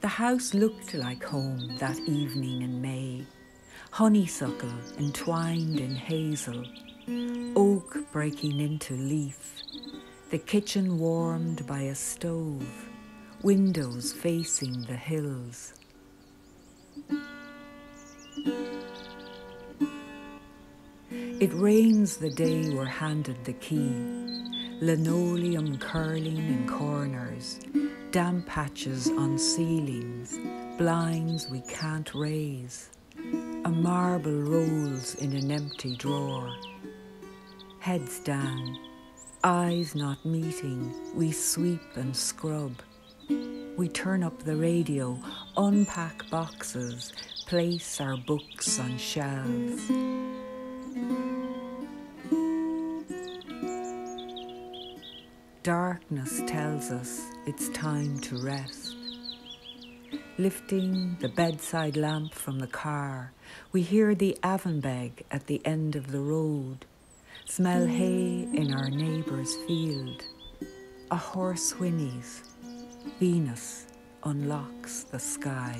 The house looked like home that evening in May. Honeysuckle entwined in hazel, oak breaking into leaf, the kitchen warmed by a stove, windows facing the hills. It rains the day we're handed the key, linoleum curling in corners, damp patches on ceilings, blinds we can't raise. A marble rolls in an empty drawer. Heads down, eyes not meeting, we sweep and scrub. We turn up the radio, unpack boxes, place our books on shelves. Darkness tells us it's time to rest. Lifting the bedside lamp from the car, we hear the Avonbeg at the end of the road, smell hay in our neighbour's field. A horse whinnies, Venus unlocks the sky.